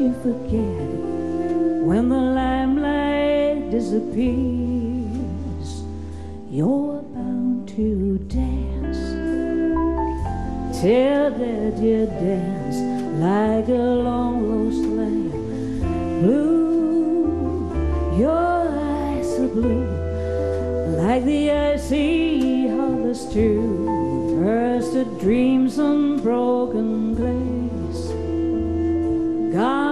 you forget when the limelight disappears? You're bound to dance. till that you dance like a long lost lamb. Blue, your eyes are blue, like the icy harvest dew. First a dream's unbroken glass, God.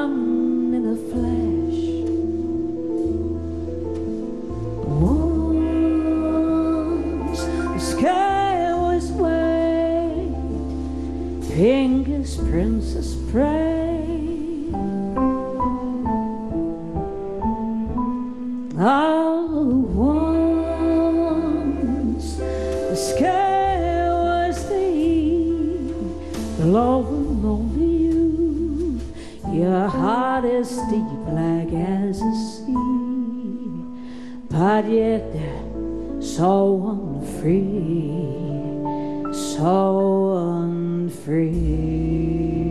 fingers, princess, prey. All once the sky was the eve, the love only you. Your heart is deep, black as a sea, but yet so unfree so unfree.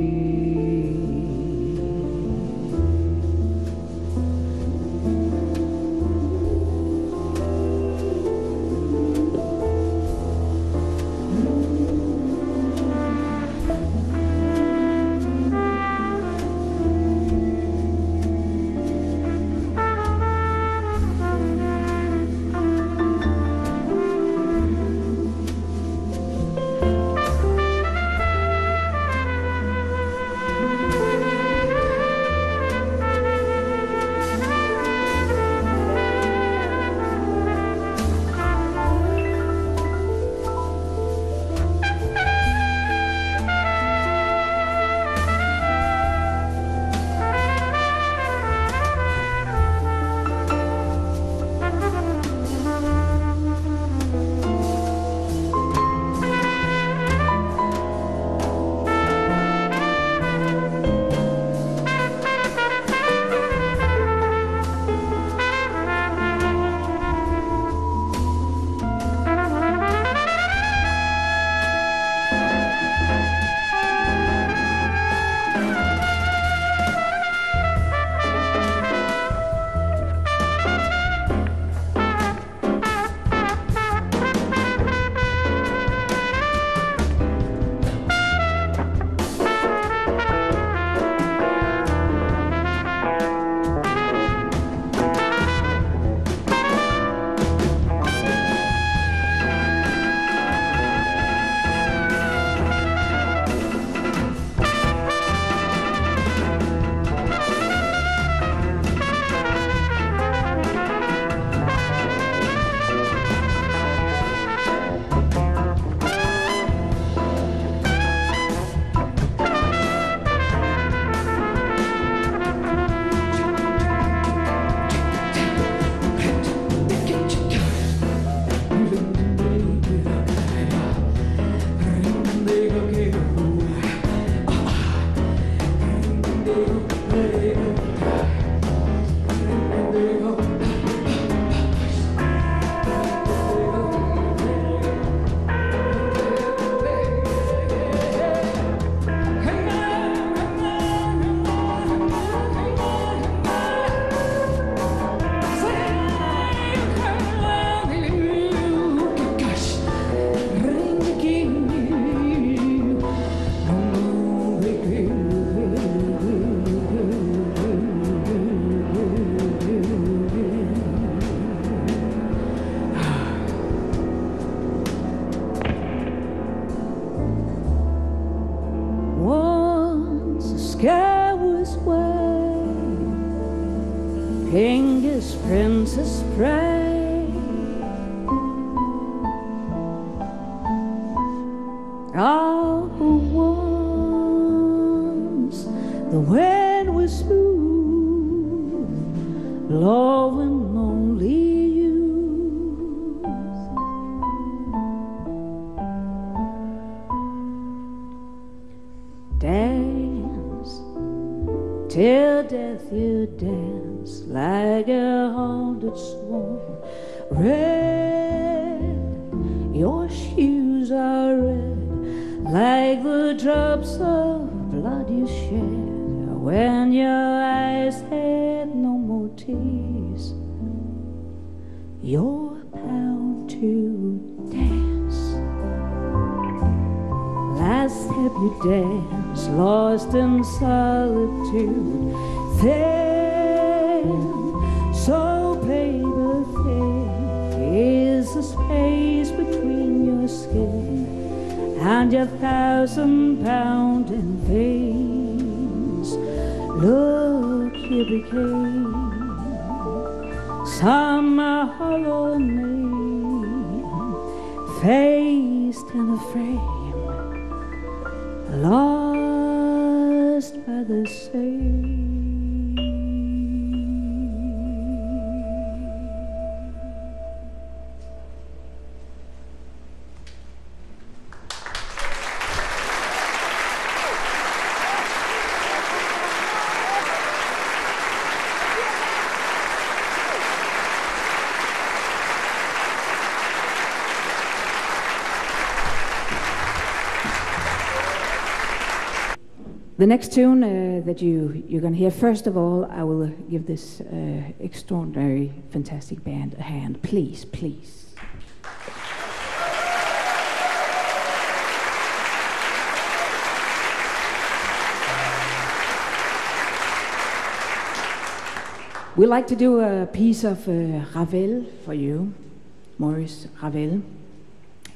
is Princess Bride. All who warms the wind was smooth, loving and lonely youth. Dance till death you dance swan. Red, your shoes are red like the drops of blood you shed when your eyes had no more tears. You're bound to dance. Last step you dance, lost in solitude. Then, your thousand pounding veins. Look, you became some hollow name, faced in a frame, lost by the sea. The next tune uh, that you, you're going to hear, first of all, I will give this uh, extraordinary, fantastic band a hand. Please, please. We like to do a piece of uh, Ravel for you, Maurice Ravel.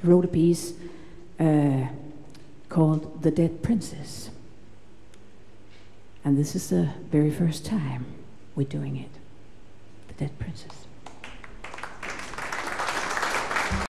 He wrote a piece uh, called The Dead Princess. And this is the very first time we're doing it. The Dead Princess.